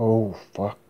Oh, fuck.